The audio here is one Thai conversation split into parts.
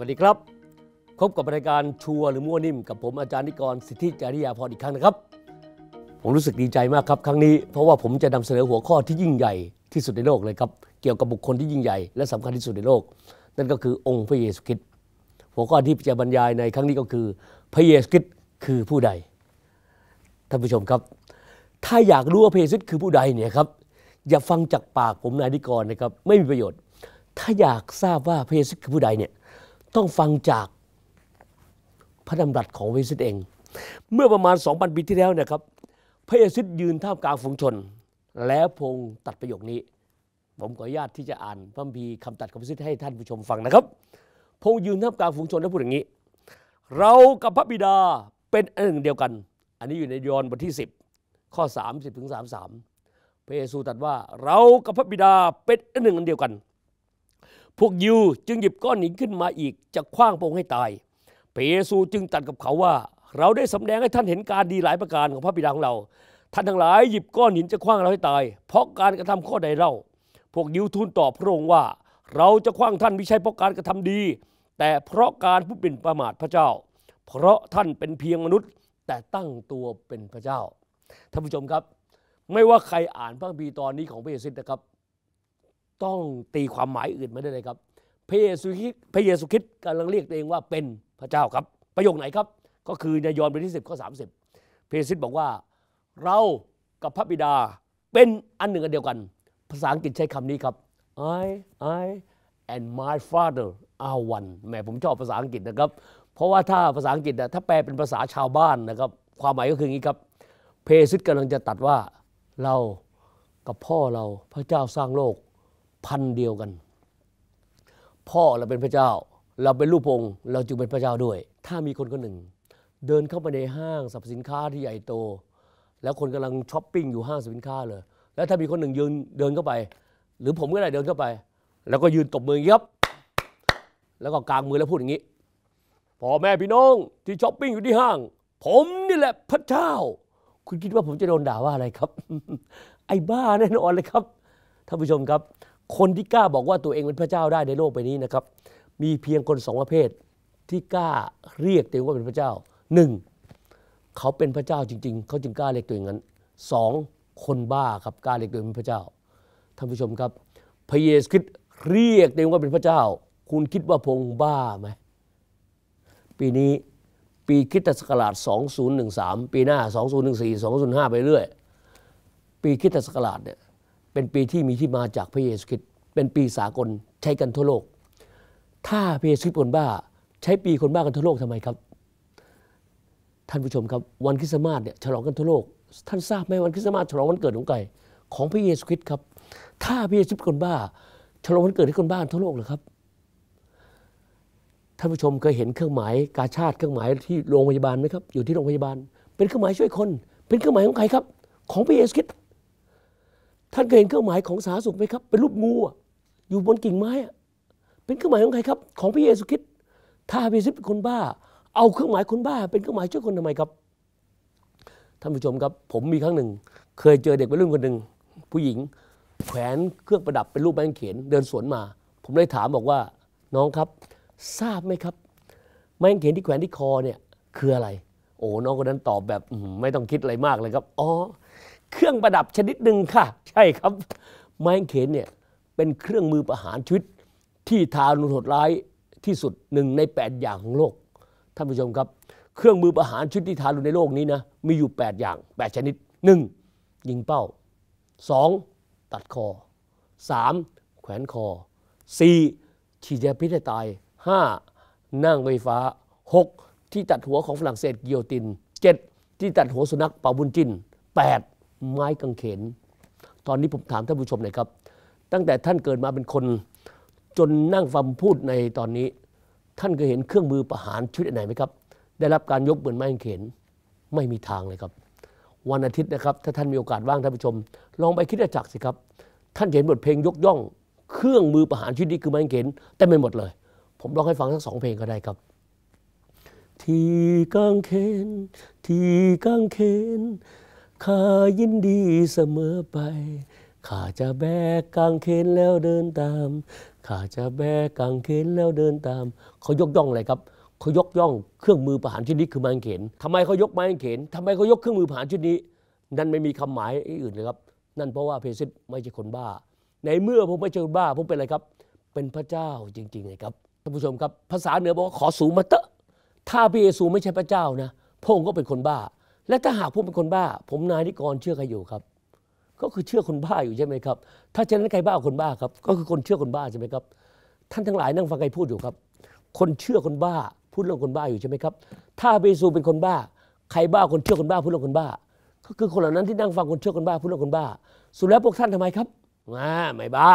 วัสดีครับ พบกับรายการชัวหรือมั่วนิ่ม กับผมอาจารย์นิกรสิทธิจริยาพรอีกครั้งนะครับ ผมรู้สึกดีใจมากครับครั้งนี้ เพราะว่าผมจะนำเสนอหัวข้อที่ยิ่งใหญ่ที่สุดในโลกเลยครับ เกี่ยวกับบุคคลที่ยิ่งใหญ่และสำคัญที่สุดในโลก นั่นก็คือองค์พระเยซูคริสต์หัวข้อที่จะบรรยายในครั้งนี้ก็คือ พระเยซูคริสต์คือผู้ใดท่านผู้ชมครับ ถ้าอยากรู้ว่าพระเยซูคริสต์คือผู้ใดเนี่ยครับอย่าฟังจากปากผมนายนิกรนะครับไม่มีประโยชน์ ถ้าอยากทราบว่าพระเยซูคริสต์คือผู้ใดเนี่ย ต้องฟังจากพระดำรัสของพระเยซูคริสต์เอง เมื่อประมาณ 2,000 ปีที่แล้วนะครับ พระเยซูคริสต์ยืนท่ามกลางฝูงชน แล้วพระองค์ตรัสประโยคนี้ ผมขออนุญาตที่จะอ่านพระคัมภีร์คำตรัสของพระเยซูให้ท่านผู้ชมฟังนะครับ พระองค์ยืนท่ามกลางฝูงชนแล้วพูดอย่างนี้ เรากับพระบิดาเป็นอันหนึ่งเดียวกัน อันนี้อยู่ในยอห์นบทที่ 10 ข้อ 30ถึง33 พระเยซูตรัสว่าเรากับพระบิดาเป็นอันหนึ่งอันเดียวกัน พวกยิวจึงหยิบก้อนหินขึ้นมาอีกจะคว้างพระองค์ให้ตาย พระเยซูจึงตรัสกับเขาว่า เราได้สำแดงให้ท่านเห็นการดีหลายประการของพระบิดาของเรา ท่านทั้งหลายหยิบก้อนหินจะคว้างเราให้ตาย เพราะการกระทำข้อใดเล่า พวกยิวทูลตอบพระองค์ว่า เราจะคว้างท่านไม่ใช่เพราะการกระทำดี แต่เพราะการผู้เป็นประมาทพระเจ้า เพราะท่านเป็นเพียงมนุษย์ แต่ตั้งตัวเป็นพระเจ้าท่านผู้ชมครับ ไม่ว่าใครอ่านพระคัมภีตอนนี้ของพระเยซูนะครับ ต้องตีความหมายอื่นไม่ได้เลยครับ พระเยซูคริสต์พระเยซูคริสต์กำลังเรียกตัวเองว่าเป็นพระเจ้าครับ ประโยคไหนครับ ก็คือในยอห์นบทที่10ข้อ30 พระเยซูคริสต์บอกว่า เรากับพระบิดาเป็นอันหนึ่งอันเดียวกัน ภาษาอังกฤษใช้คำนี้ครับ I I and my father are one แหมผมชอบภาษาอังกฤษนะครับ เพราะว่าถ้าภาษาอังกฤษนะถ้าแปลเป็นภาษาชาวบ้านนะครับ ความหมายก็คืออย่างนี้ครับ เพซิตกำลังจะตัดว่าเรากับพ่อเราพระเจ้าสร้างโลก พันเดียวกัน พ่อเราเป็นพระเจ้า เราเป็นลูกพงเราจึงเป็นพระเจ้าด้วย ถ้ามีคนคนหนึ่ง เดินเข้าไปในห้างสรรพสินค้าที่ใหญ่โต แล้วคนกำลังช้อปปิ้งอยู่ห้างสรรพสินค้าเลย แล้วถ้ามีคนหนึ่งยืนเดินเข้าไป หรือผมก็ได้เดินเข้าไป แล้วก็ยืนตบมืออย่างนี้ครับ แล้วก็กางมือแล้วพูดอย่างนี้พ่อแม่พี่น้องที่ช้อปปิ้งอยู่ที่ห้าง ผมนี่แหละพระเจ้า คุณคิดว่าผมจะโดนด่าว่าอะไรครับ ไอ้บ้าแน่นอนเลยครับท่านผู้ชมครับ คนที่กล้าบอกว่าตัวเองเป็นพระเจ้าได้ในโลกใบนี้นะครับ มีเพียงคนสองประเภทที่กล้าเรียกตัวเองว่าเป็นพระเจ้าหนึ่งเขาเป็นพระเจ้าจริง ๆ เขาจึงกล้าเรียกตัวเองนั้นสองคนบ้าครับกล้าเรียกตัวเองเป็นพระเจ้าท่านผู้ชมครับ พระเยซูคริสต์เรียกตัวเองว่าเป็นพระเจ้า คุณคิดว่าพงบ้าไหมปีนี้ปีคริสตศักราช 2013 ปีหน้า 2014 2015 ไปเรื่อย ปีคริสตศักราชเนี่ย เป็นปีที่มีที่มาจากพระเยซูคริสต์เป็นปีสากลใช้กันทั่วโลก ถ้าพระเยซูคริสต์คนบ้า ใช้ปีคนบ้ากันทั่วโลกทำไมครับ ท่านผู้ชมครับวันคริสต์มาสเนี่ยฉลองกันทั่วโลก ท่านทราบไหมวันคริสต์มาสฉลองวันเกิดของใครของพระเยซูคริสต์ครับ ถ้าพระเยซูคริสต์คนบ้า ฉลองวันเกิดให้คนบ้าทั่วโลกเหรอครับท่านผู้ชมเคยเห็นเครื่องหมายกาชาติเครื่องหมายที่โรงพยาบาลไหมครับอยู่ที่โรงพยาบาล เป็นเครื่องหมายช่วยคน เป็นเครื่องหมายของใครครับ ของพระเยซูคริสต์ ท่านเคยเห็นเครื่องหมายของสาธารณสุขไหมครับ เป็นรูปงูอยู่บนกิ่งไม้เป็นเครื่องหมายของใครครับ ของพระเยซูคริสต์ถ้าพระเยซูเป็นคนบ้า เอาเครื่องหมายคนบ้า เป็นเครื่องหมายช่วยคนทำไมครับท่านผู้ชมครับ ผมมีครั้งหนึ่ง เคยเจอเด็กวัยรุ่นคนหนึ่งผู้หญิง แขวนเครื่องประดับเป็นรูปไม้กางเขนเดินสวนมา ผมเลยถามบอกว่าน้องครับทราบไหมครับไม้กางเขนที่แขวนที่คอเนี่ยคืออะไร โอ้น้องคนนั้นตอบแบบไม่ต้องคิดอะไรมากเลยครับอ๋อ เครื่องประดับชนิดหนึ่งค่ะ ใช่ครับ ไม้เขนเนี่ยเป็นเครื่องมือประหารชีวิตที่ทารุณโหดร้ายที่สุดหนึ่งใน 8 อย่างของโลกท่านผู้ชมครับ เครื่องมือประหารชีวิตที่ทารุณในโลกนี้นะมีอยู่ 8 อย่าง 8 ชนิด 1. ยิงเป้า 2. ตัดคอ 3. แขวนคอ 4. ฉีดยาพิษให้ตาย 5. นั่งไฟฟ้า 6. ที่ตัดหัวของฝรั่งเศสกิโยติน 7. ที่ตัดหัวสุนัขเป่าบุญจิน 8. ไม้กางเขน ตอนนี้ผมถามท่านผู้ชมหน่อยครับ ตั้งแต่ท่านเกิดมาเป็นคน จนนั่งฟังพูดในตอนนี้ ท่านเคยเห็นเครื่องมือประหารชีวิตอันไหนไหมครับ ได้รับการยกเหมือนไม้กางเขนไม่มีทางเลยครับ วันอาทิตย์นะครับ ถ้าท่านมีโอกาสว่างท่านผู้ชม ลองไปคิดจักสิครับ ท่านเห็นบทเพลงยกย่อง เครื่องมือประหารชีวิตนี่คือไม้กางเขนเต็มไปหมดเลย ผมร้องให้ฟังทั้งสองเพลงก็ได้ครับที่กางเขนที่กางเขน ข้ายินดีเสมอไปข้าจะแบกกางเขนแล้วเดินตามข้าจะแบกกางเขนแล้วเดินตาม เขายกย่องอะไรครับเขายกย่องเครื่องมือประหารชนิดนี้คือไม้กางเขนทำไมเขายกไม้กางเขนทำไมเขายกเครื่องมือประหารชนิดนี้ นั่นไม่มีคำหมายอื่นเลยครับ นั่นเพราะว่าเพซิตไม่ใช่คนบ้า ในเมื่อผมไม่ใช่คนบ้าผมเป็นอะไรครับ เป็นพระเจ้าจริงๆไงครับท่านผู้ชมครับ ภาษาเหนือบอกว่าขอสูงมาเตะถ้าพระเยซูไม่ใช่พระเจ้านะพระองค์ก็เป็นคนบ้า และถ้าหากพระองค์เป็นคนบ้า ผมนายนิกรเชื่อใครอยู่ครับ ก็คือเชื่อคนบ้าอยู่ใช่ไหมครับ ถ้าฉะนั้นใครบ้าคนบ้าครับ ก็คือคนเชื่อคนบ้าใช่ไหมครับ ท่านทั้งหลายนั่งฟังใครพูดอยู่ครับ คนเชื่อคนบ้าพูดเรื่องคนบ้าอยู่ใช่ไหมครับ ถ้าเยซูเป็นคนบ้า ใครบ้าคนเชื่อคนบ้าพูดเรื่องคนบ้า ก็คือคนเหล่านั้นที่นั่งฟังคนเชื่อคนบ้าพูดเรื่องคนบ้า สุดแล้วพวกท่านทำไมครับอ่าไม่บ้า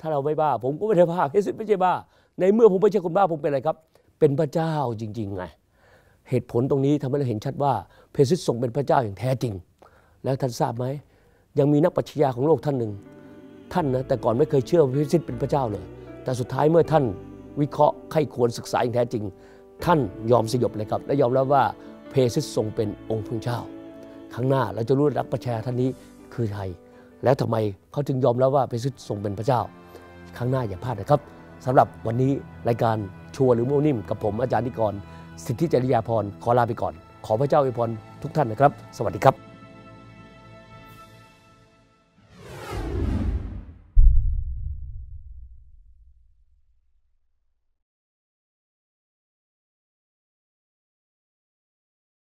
ถ้าเราไม่บ้า ผมก็ไม่ได้บ้าเฮสิไม่ใช่บ้า ในเมื่อผมไม่ใช่คนบ้าผมเป็นอะไรครับ เป็นพระเจ้าจริงๆไง เหตุผลตรงนี้ทำให้เราเห็นชัดว่าเพซิสทรงเป็นพระเจ้าอย่างแท้จริง แล้วท่านทราบไหมยังมีนักปรัชญาของโลกท่านหนึ่ง ท่านนะแต่ก่อนไม่เคยเชื่อว่าพระคริสเป็นพระเจ้าเลย แต่สุดท้ายเมื่อท่านวิเคราะห์ไข้ควรศึกษาอย่างแท้จริง ท่านยอมสยบเลยครับ และยอมรับว่าเพซิสทรงเป็นองค์พระเจ้าครั้งหน้าเราจะรู้นักปรัชาท่านนี้คือใครแล้วทำไมเขาจึงยอมรับว่าเพซิสทรงเป็นพระเจ้าครั้งหน้าอย่าพลาดนะครับสำหรับวันนี้รายการชัวร์หรือโมวนิ่มกับผมอาจารย์นิกร สิทธิจริยาพรขอลาไปก่อน ขอพระเจ้าอวยพรทุกท่านนะครับ สวัสดีครับ